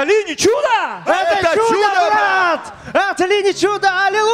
Это ли не чудо? Это, Это чудо, чудо, брат! Это ли не чудо? Аллилуйя!